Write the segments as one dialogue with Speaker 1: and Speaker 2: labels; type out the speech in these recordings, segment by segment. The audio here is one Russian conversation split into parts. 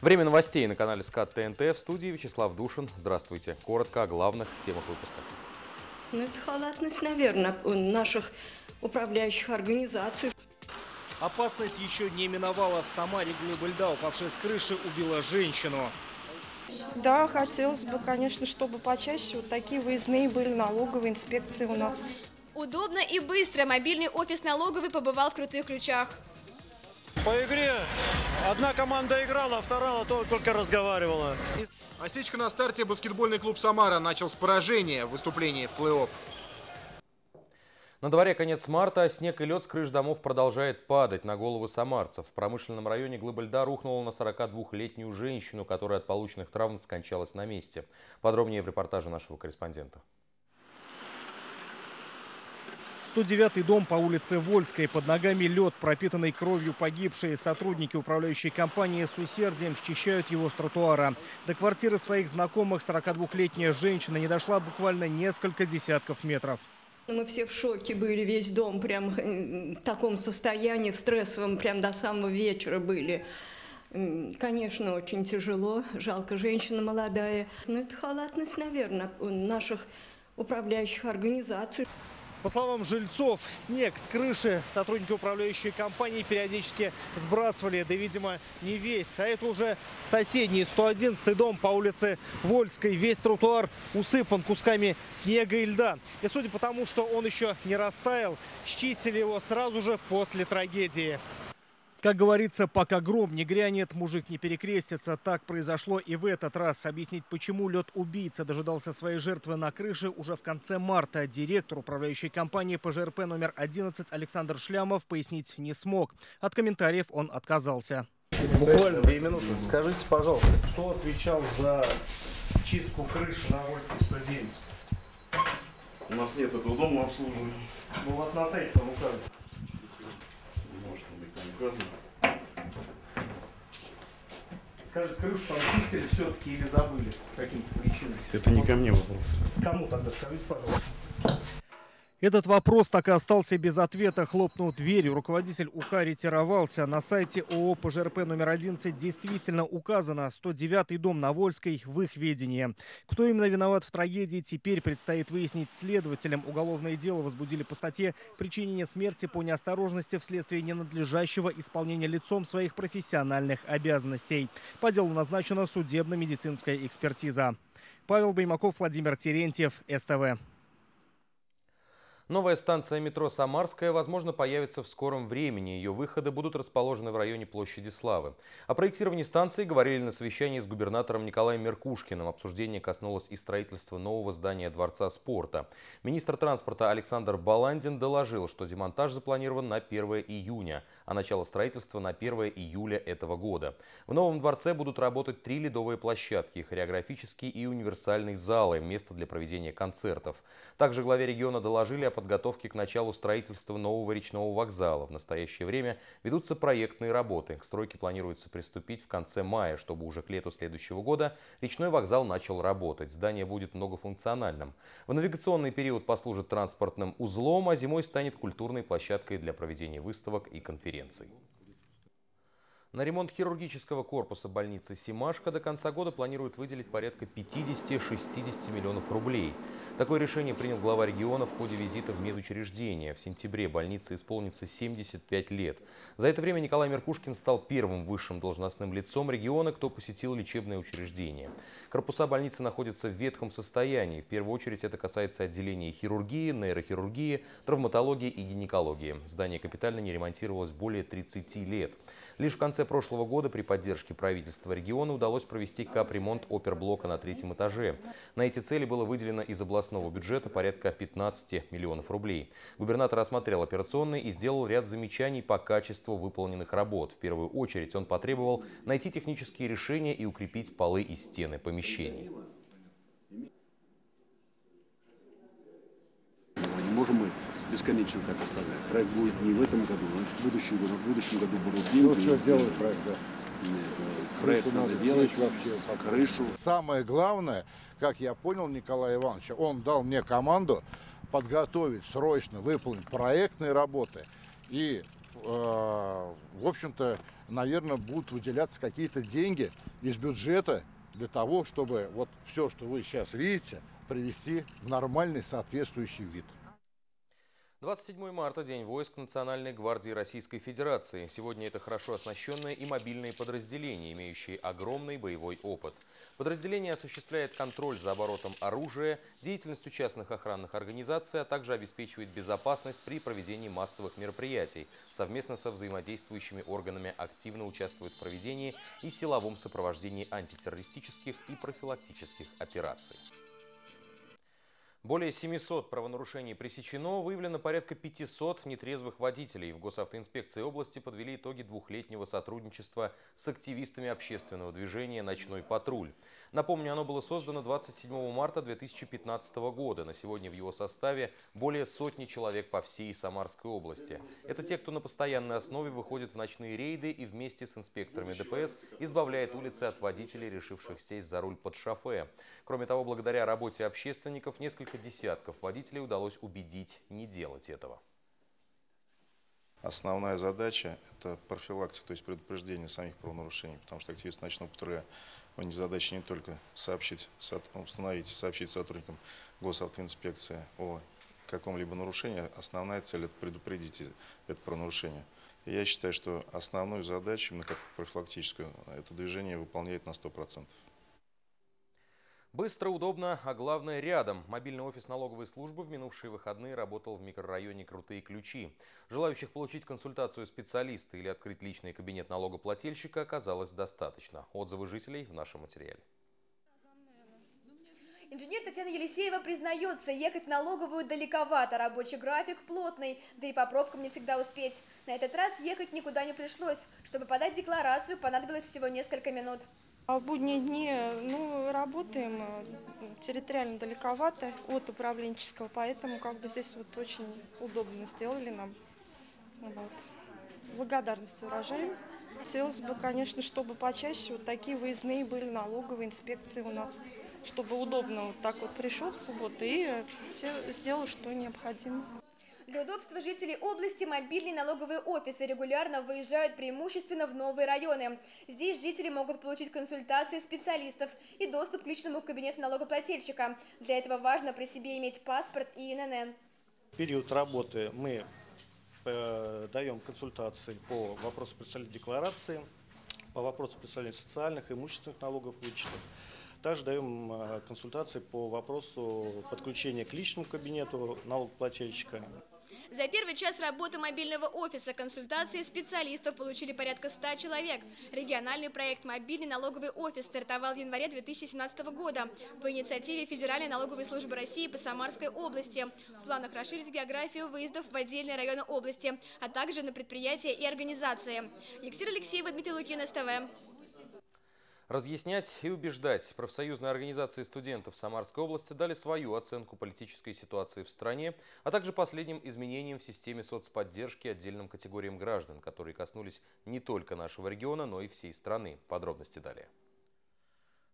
Speaker 1: Время новостей на канале СКАТ ТНТ. В студии Вячеслав Душин. Здравствуйте. Коротко о главных темах выпуска.
Speaker 2: Ну, это халатность, наверное, наших управляющих организаций.
Speaker 3: Опасность еще не миновала. В Самаре глыба льда, упавшая с крыши, убила женщину.
Speaker 4: Да, хотелось бы, конечно, чтобы почаще вот такие выездные были налоговые инспекции у нас.
Speaker 5: Удобно и быстро мобильный офис налоговый побывал в крутых ключах.
Speaker 6: По игре одна команда играла, а вторая только разговаривала.
Speaker 7: Осечка на старте баскетбольный клуб «Самара» начал с поражения в выступлении в плей-офф.
Speaker 1: На дворе конец марта, а снег и лед с крыш домов продолжает падать на головы самарцев. В промышленном районе глыба льда рухнула на 42-летнюю женщину, которая от полученных травм скончалась на месте. Подробнее в репортаже нашего корреспондента.
Speaker 3: 109-й дом по улице Вольской. Под ногами лед, пропитанный кровью погибшие. Сотрудники управляющей компании с усердием счищают его с тротуара. До квартиры своих знакомых 42-летняя женщина не дошла буквально несколько десятков метров.
Speaker 2: Мы все в шоке были, весь дом прям в таком состоянии, в стрессовом, прям до самого вечера были. Конечно, очень тяжело, жалко, женщина молодая. Но это халатность, наверное, наших управляющих организаций.
Speaker 3: По словам жильцов, снег с крыши сотрудники управляющей компании периодически сбрасывали, да, видимо, не весь. А это уже соседний 111 дом по улице Вольской. Весь тротуар усыпан кусками снега и льда. И судя по тому, что он еще не растаял, счистили его сразу же после трагедии. Как говорится, пока гром не грянет, мужик не перекрестится. Так произошло и в этот раз. Объяснить, почему лед-убийца дожидался своей жертвы на крыше уже в конце марта, директор управляющей компании ПЖРП номер 11 Александр Шлямов пояснить не смог. От комментариев он отказался.
Speaker 6: Буквально две минуты. Скажите, пожалуйста, кто отвечал за чистку крыши на Вольской 109?
Speaker 8: У нас нет этого дома обслуживания.
Speaker 6: У вас на сайте там указано
Speaker 8: указано.
Speaker 6: Скажите, крышу там чистили все-таки или забыли по каким-то причинам?
Speaker 8: Это не ко мне вопрос.
Speaker 6: Кому тогда скажите, пожалуйста?
Speaker 3: Этот вопрос так и остался без ответа. Хлопнув дверью, руководитель УК ретировался. На сайте ООО ПЖРП номер 11 действительно указано 109-й дом на Вольской в их ведении. Кто именно виноват в трагедии, теперь предстоит выяснить следователям. Уголовное дело возбудили по статье «Причинение смерти по неосторожности вследствие ненадлежащего исполнения лицом своих профессиональных обязанностей». По делу назначена судебно-медицинская экспертиза. Павел Баймаков, Владимир Терентьев, СТВ.
Speaker 1: Новая станция метро «Самарская», возможно, появится в скором времени. Ее выходы будут расположены в районе площади Славы. О проектировании станции говорили на совещании с губернатором Николаем Меркушкиным. Обсуждение коснулось и строительства нового здания Дворца спорта. Министр транспорта Александр Баландин доложил, что демонтаж запланирован на 1 июня, а начало строительства на 1 июля этого года. В новом дворце будут работать три ледовые площадки, хореографические и универсальные залы, место для проведения концертов. Также главе региона доложили о подготовке к началу строительства нового речного вокзала. В настоящее время ведутся проектные работы. К стройке планируется приступить в конце мая, чтобы уже к лету следующего года речной вокзал начал работать. Здание будет многофункциональным. В навигационный период послужит транспортным узлом, а зимой станет культурной площадкой для проведения выставок и конференций. На ремонт хирургического корпуса больницы «Симашка» до конца года планируют выделить порядка 50-60 миллионов рублей. Такое решение принял глава региона в ходе визита в медучреждение. В сентябре больнице исполнится 75 лет. За это время Николай Меркушкин стал первым высшим должностным лицом региона, кто посетил лечебное учреждение. Корпуса больницы находятся в ветхом состоянии. В первую очередь это касается отделений хирургии, нейрохирургии, травматологии и гинекологии. Здание капитально не ремонтировалось более 30 лет. Лишь в конце прошлого года при поддержке правительства региона удалось провести капремонт оперблока на третьем этаже. На эти цели было выделено из областного бюджета порядка 15 миллионов рублей. Губернатор осмотрел операционный и сделал ряд замечаний по качеству выполненных работ. В первую очередь он потребовал найти технические решения и укрепить полы и стены помещений.
Speaker 8: Не можем мы бесконечно так оставлять. Проект будет не в этом году, а в будущем году. В будущем году будут деньги.
Speaker 9: Ну, что сделать проект, да.
Speaker 8: Нет, проект крышу надо делать, вообще, крышу.
Speaker 9: Самое главное, как я понял Николая Ивановича, он дал мне команду подготовить срочно, выполнить проектные работы и в общем-то, наверное, будут выделяться какие-то деньги из бюджета для того, чтобы вот все, что вы сейчас видите, привести в нормальный соответствующий вид.
Speaker 1: 27 марта – День войск Национальной гвардии Российской Федерации. Сегодня это хорошо оснащенные и мобильные подразделения, имеющие огромный боевой опыт. Подразделение осуществляет контроль за оборотом оружия, деятельностью частных охранных организаций, а также обеспечивает безопасность при проведении массовых мероприятий. Совместно со взаимодействующими органами активно участвует в проведении и силовом сопровождении антитеррористических и профилактических операций. Более 700 правонарушений пресечено, выявлено порядка 500 нетрезвых водителей. В госавтоинспекции области подвели итоги двухлетнего сотрудничества с активистами общественного движения «Ночной патруль». Напомню, оно было создано 27 марта 2015 года. На сегодня в его составе более сотни человек по всей Самарской области. Это те, кто на постоянной основе выходит в ночные рейды и вместе с инспекторами ДПС избавляет улицы от водителей, решивших сесть за руль под шофе. Кроме того, благодаря работе общественников несколько несколько десятков водителей удалось убедить не делать этого.
Speaker 10: Основная задача – это профилактика, то есть предупреждение самих правонарушений, потому что активист ночного патруля, у них задача не только сообщить, установить сообщить сотрудникам госавтоинспекции о каком-либо нарушении, основная цель – это предупредить это правонарушение. Я считаю, что основную задачу, именно как профилактическую, это движение выполняет на 100%.
Speaker 1: Быстро, удобно, а главное рядом. Мобильный офис налоговой службы в минувшие выходные работал в микрорайоне «Крутые ключи». Желающих получить консультацию специалиста или открыть личный кабинет налогоплательщика оказалось достаточно. Отзывы жителей в нашем материале.
Speaker 5: Инженер Татьяна Елисеева признается, ехать в налоговую далековато, рабочий график плотный, да и по пробкам не всегда успеть. На этот раз ехать никуда не пришлось. Чтобы подать декларацию, понадобилось всего несколько минут.
Speaker 4: А в будние дни ну, работаем э, территориально далековато от управленческого, поэтому как бы здесь вот очень удобно сделали нам. Вот. Благодарность выражаем. Хотелось бы, конечно, чтобы почаще вот такие выездные были налоговые инспекции у нас, чтобы удобно вот так вот пришел в субботу и все сделал, что необходимо.
Speaker 5: Для удобства жителей области мобильные налоговые офисы регулярно выезжают преимущественно в новые районы. Здесь жители могут получить консультации специалистов и доступ к личному кабинету налогоплательщика. Для этого важно при себе иметь паспорт и ИНН.
Speaker 6: Период работы мы э, даем консультации по вопросу представления декларации, по вопросу представления социальных и имущественных налогов вычетов. Также даем э, консультации по вопросу подключения к личному кабинету налогоплательщика.
Speaker 5: За первый час работы мобильного офиса консультации специалистов получили порядка 100 человек. Региональный проект «Мобильный налоговый офис» стартовал в январе 2017 года по инициативе Федеральной налоговой службы России по Самарской области. В планах расширить географию выездов в отдельные районы области, а также на предприятия и организации. Алексей Алексеева, Дмитрий Лукин, СТВ.
Speaker 1: Разъяснять и убеждать профсоюзные организации студентов Самарской области дали свою оценку политической ситуации в стране, а также последним изменениям в системе соцподдержки отдельным категориям граждан, которые коснулись не только нашего региона, но и всей страны. Подробности далее.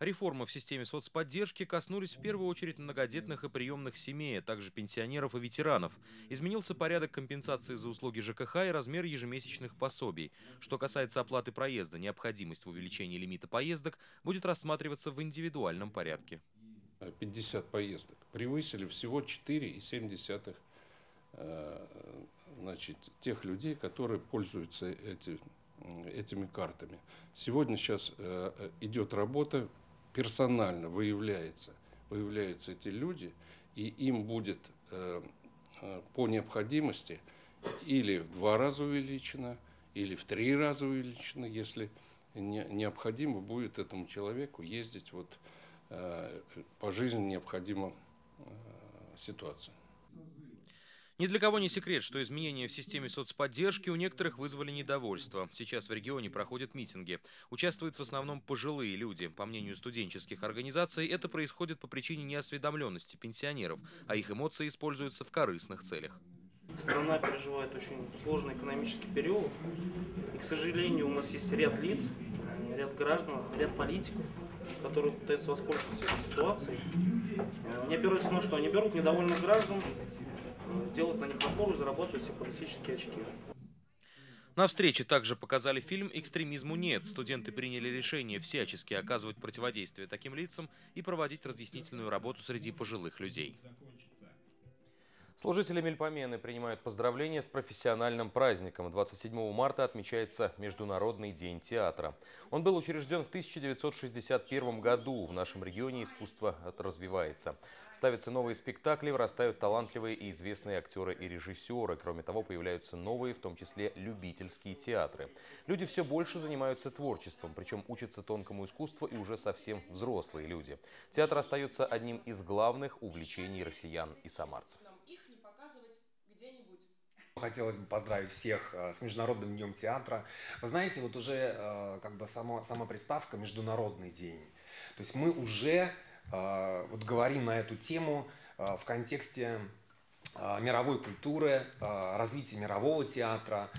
Speaker 1: Реформы в системе соцподдержки коснулись в первую очередь многодетных и приемных семей, а также пенсионеров и ветеранов. Изменился порядок компенсации за услуги ЖКХ и размер ежемесячных пособий. Что касается оплаты проезда, необходимость в увеличении лимита поездок будет рассматриваться в индивидуальном порядке.
Speaker 11: 50 поездок превысили всего 4,7 э, значит, тех людей, которые пользуются эти, этими картами. Сегодня сейчас э, идет работа персонально выявляется, выявляются эти люди, и им будет э, э, по необходимости или в два раза увеличено, или в три раза увеличено, если не, необходимо будет этому человеку ездить вот, э, по жизни необходима ситуация.
Speaker 1: Ни для кого не секрет, что изменения в системе соцподдержки у некоторых вызвали недовольство. Сейчас в регионе проходят митинги. Участвуют в основном пожилые люди. По мнению студенческих организаций, это происходит по причине неосведомленности пенсионеров, а их эмоции используются в корыстных целях.
Speaker 12: Страна переживает очень сложный экономический период. И, к сожалению, у нас есть ряд лиц, ряд граждан, ряд политиков, которые пытаются воспользоваться этой ситуацией. Мне первое на что они берут недовольных граждан, делают на них напор и зарабатывают себе политические очки.
Speaker 1: На встрече также показали фильм «Экстремизму нет». Студенты приняли решение всячески оказывать противодействие таким лицам и проводить разъяснительную работу среди пожилых людей. Служители Мельпомены принимают поздравления с профессиональным праздником. 27 марта отмечается Международный день театра. Он был учрежден в 1961 году. В нашем регионе искусство развивается. Ставятся новые спектакли, вырастают талантливые и известные актеры и режиссеры. Кроме того, появляются новые, в том числе любительские театры. Люди все больше занимаются творчеством, причем учатся тонкому искусству и уже совсем взрослые люди. Театр остается одним из главных увлечений россиян и самарцев.
Speaker 13: Хотелось бы поздравить всех э, с Международным днем театра. Вы знаете, вот уже э, как бы сама, сама приставка «Международный день». То есть мы уже э, вот говорим на эту тему в контексте мировой культуры, развития мирового театра.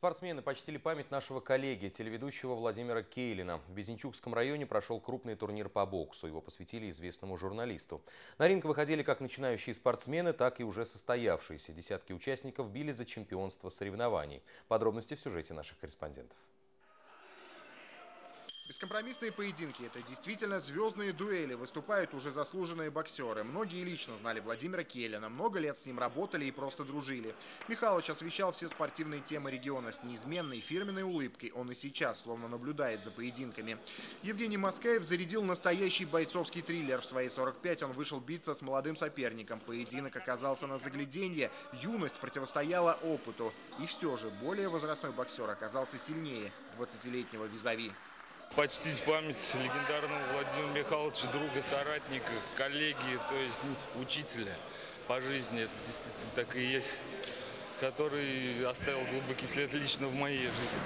Speaker 1: Спортсмены почтили память нашего коллеги, телеведущего Владимира Кейлина. В Безенчукском районе прошел крупный турнир по боксу. Его посвятили известному журналисту. На ринг выходили как начинающие спортсмены, так и уже состоявшиеся. Десятки участников били за чемпионство соревнований. Подробности в сюжете наших корреспондентов.
Speaker 7: Бескомпромиссные поединки – это действительно звездные дуэли. Выступают уже заслуженные боксеры. Многие лично знали Владимира Келлина, много лет с ним работали и просто дружили. Михалыч освещал все спортивные темы региона с неизменной фирменной улыбкой. Он и сейчас словно наблюдает за поединками. Евгений Маскаев зарядил настоящий бойцовский триллер. В свои 45 он вышел биться с молодым соперником. Поединок оказался на загляденье. Юность противостояла опыту. И все же более возрастной боксер оказался сильнее 20-летнего визави
Speaker 14: почтить память легендарного Владимира Михайловича, друга, соратника, коллеги, то есть ну, учителя по жизни. Это действительно так и есть, который оставил глубокий след лично в моей жизни.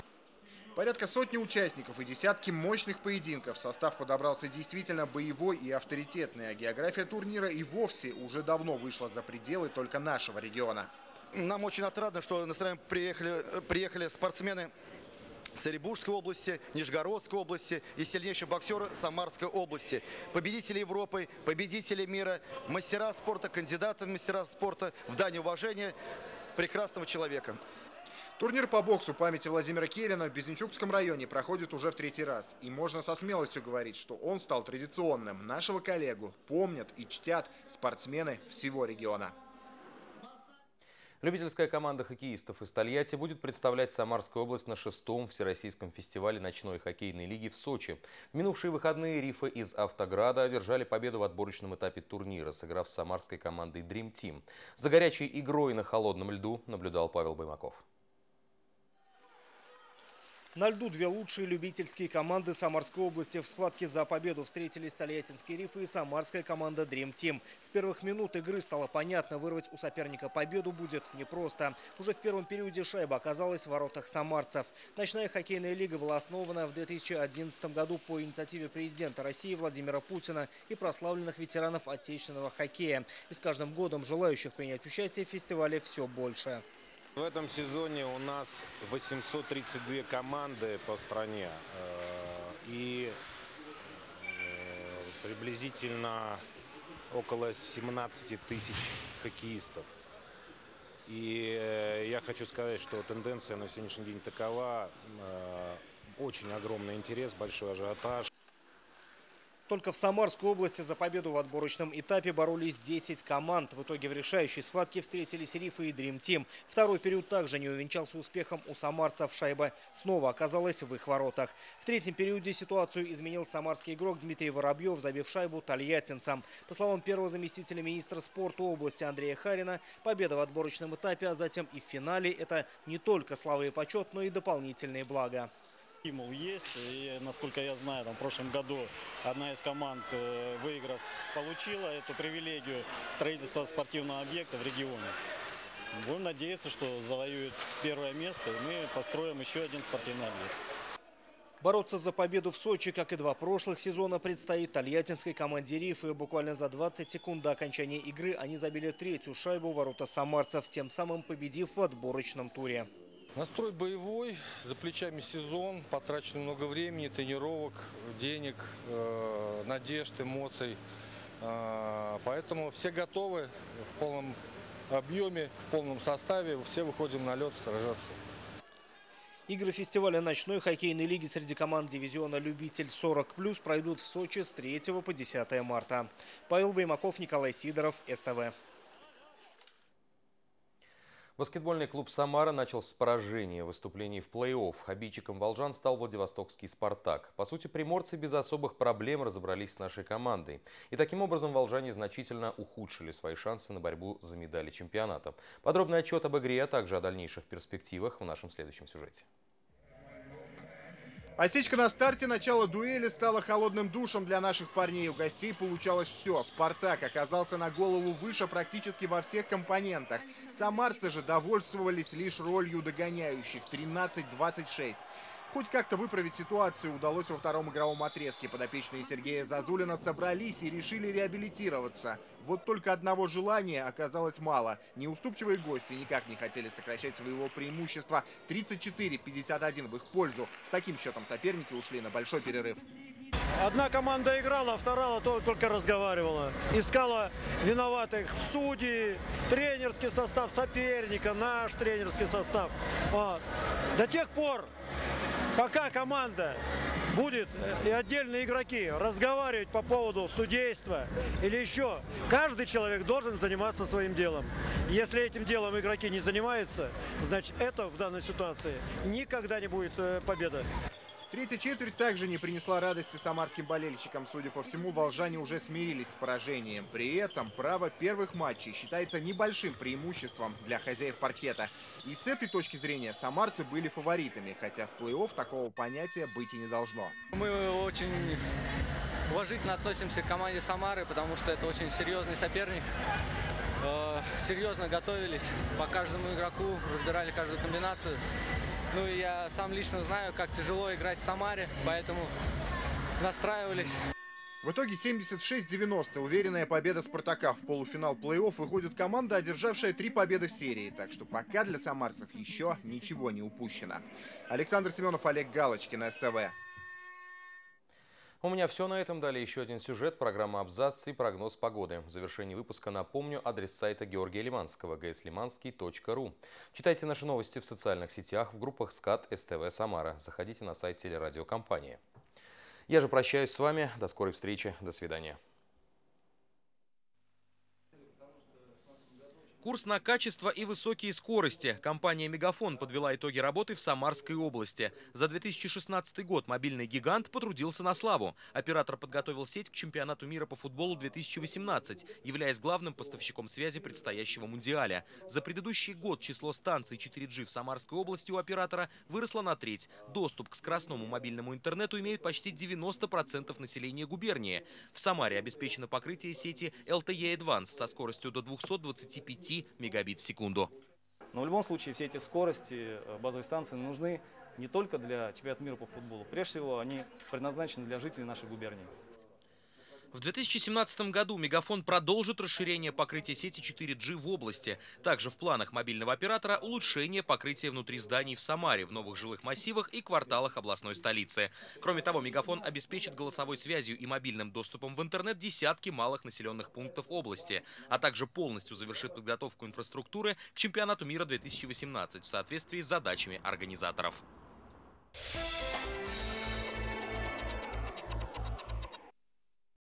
Speaker 7: Порядка сотни участников и десятки мощных поединков. Состав подобрался действительно боевой и авторитетный, а география турнира и вовсе уже давно вышла за пределы только нашего региона.
Speaker 15: Нам очень отрадно, что на стране приехали, приехали спортсмены Царебургской области, Нижегородской области и сильнейшие боксеры Самарской области. Победители Европы, победители мира, мастера спорта, кандидаты в мастера спорта в дань уважения прекрасного человека.
Speaker 7: Турнир по боксу памяти Владимира Керина в Безничукском районе проходит уже в третий раз. И можно со смелостью говорить, что он стал традиционным. Нашего коллегу помнят и чтят спортсмены всего региона.
Speaker 1: Любительская команда хоккеистов из Тольятти будет представлять Самарскую область на шестом Всероссийском фестивале ночной хоккейной лиги в Сочи. В минувшие выходные рифы из Автограда одержали победу в отборочном этапе турнира, сыграв с самарской командой Dream Team. За горячей игрой на холодном льду наблюдал Павел Баймаков.
Speaker 3: На льду две лучшие любительские команды Самарской области в схватке за победу встретились Тольяттинский риф и самарская команда Dream Team. С первых минут игры стало понятно, вырвать у соперника победу будет непросто. Уже в первом периоде шайба оказалась в воротах самарцев. Ночная хоккейная лига была основана в 2011 году по инициативе президента России Владимира Путина и прославленных ветеранов отечественного хоккея. И с каждым годом желающих принять участие в фестивале все больше.
Speaker 16: В этом сезоне у нас 832 команды по стране э, и э, приблизительно около 17 тысяч хоккеистов. И э, я хочу сказать, что тенденция на сегодняшний день такова. Очень огромный интерес, большой ажиотаж.
Speaker 3: Только в Самарской области за победу в отборочном этапе боролись 10 команд. В итоге в решающей схватке встретились Рифы и Дрим Тим. Второй период также не увенчался успехом у самарцев. Шайба снова оказалась в их воротах. В третьем периоде ситуацию изменил самарский игрок Дмитрий Воробьев, забив шайбу тольяттинцам. По словам первого заместителя министра спорта области Андрея Харина, победа в отборочном этапе, а затем и в финале – это не только слава и почет, но и дополнительные блага.
Speaker 17: Стимул есть, и, насколько я знаю, там, в прошлом году одна из команд, э, выиграв, получила эту привилегию строительства спортивного объекта в регионе. Будем надеяться, что завоюет первое место, и мы построим еще один спортивный объект.
Speaker 3: Бороться за победу в Сочи, как и два прошлых сезона, предстоит тольяттинской команде «Риф». И буквально за 20 секунд до окончания игры они забили третью шайбу ворота самарцев, тем самым победив в отборочном туре.
Speaker 18: Настрой боевой, за плечами сезон, потрачено много времени, тренировок, денег, э, надежд, эмоций. Э, поэтому все готовы в полном объеме, в полном составе. Все выходим на лед сражаться.
Speaker 3: Игры фестиваля ночной хоккейной лиги среди команд дивизиона «Любитель 40+,» пройдут в Сочи с 3 по 10 марта. Павел Баймаков, Николай Сидоров, СТВ.
Speaker 1: Баскетбольный клуб «Самара» начал с поражения выступлений в плей-офф. Обидчиком волжан стал Владивостокский «Спартак». По сути, приморцы без особых проблем разобрались с нашей командой. И таким образом волжане значительно ухудшили свои шансы на борьбу за медали чемпионата. Подробный отчет об игре, а также о дальнейших перспективах в нашем следующем сюжете.
Speaker 7: Осечка на старте, начало дуэли стало холодным душем для наших парней. У гостей получалось все. «Спартак» оказался на голову выше практически во всех компонентах. Самарцы же довольствовались лишь ролью догоняющих 13-26. Хоть как-то выправить ситуацию удалось во втором игровом отрезке. Подопечные Сергея Зазулина собрались и решили реабилитироваться. Вот только одного желания оказалось мало. Неуступчивые гости никак не хотели сокращать своего преимущества. 34-51 в их пользу. С таким счетом соперники ушли на большой перерыв.
Speaker 19: Одна команда играла, вторая только разговаривала. Искала виноватых в судьи, тренерский состав соперника, наш тренерский состав. До тех пор, пока команда будет э, и отдельные игроки разговаривать по поводу судейства или еще, каждый человек должен заниматься своим делом. Если этим делом игроки не занимаются, значит это в данной ситуации никогда не будет э, победа.
Speaker 7: Третья четверть также не принесла радости самарским болельщикам. Судя по всему, волжане уже смирились с поражением. При этом право первых матчей считается небольшим преимуществом для хозяев паркета. И с этой точки зрения самарцы были фаворитами, хотя в плей-офф такого понятия быть и не должно.
Speaker 20: Мы очень уважительно относимся к команде Самары, потому что это очень серьезный соперник. Э, серьезно готовились по каждому игроку, разбирали каждую комбинацию. Ну и я сам лично знаю, как тяжело играть в Самаре, поэтому настраивались.
Speaker 7: В итоге 76-90. Уверенная победа «Спартака» в полуфинал плей-офф выходит команда, одержавшая три победы в серии. Так что пока для самарцев еще ничего не упущено. Александр Семенов, Олег Галочкин, СТВ.
Speaker 1: У меня все на этом. Далее еще один сюжет, программа «Абзац» и прогноз погоды. В завершении выпуска напомню адрес сайта Георгия Лиманского – gslimansky.ru. Читайте наши новости в социальных сетях, в группах СКАТ, СТВ, Самара. Заходите на сайт телерадиокомпании. Я же прощаюсь с вами. До скорой встречи. До свидания.
Speaker 21: Курс на качество и высокие скорости. Компания «Мегафон» подвела итоги работы в Самарской области. За 2016 год мобильный гигант потрудился на славу. Оператор подготовил сеть к чемпионату мира по футболу 2018, являясь главным поставщиком связи предстоящего мундиаля. За предыдущий год число станций 4G в Самарской области у оператора выросло на треть. Доступ к скоростному мобильному интернету имеют почти 90% населения губернии. В Самаре обеспечено покрытие сети LTE Advanced со скоростью до 225 мегабит в секунду.
Speaker 22: Но в любом случае все эти скорости э, базовой станции нужны не только для чемпионата мира по футболу. Прежде всего, они предназначены для жителей нашей губернии.
Speaker 21: В 2017 году Мегафон продолжит расширение покрытия сети 4G в области. Также в планах мобильного оператора улучшение покрытия внутри зданий в Самаре, в новых жилых массивах и кварталах областной столицы. Кроме того, Мегафон обеспечит голосовой связью и мобильным доступом в интернет десятки малых населенных пунктов области, а также полностью завершит подготовку инфраструктуры к чемпионату мира 2018 в соответствии с задачами организаторов. Thank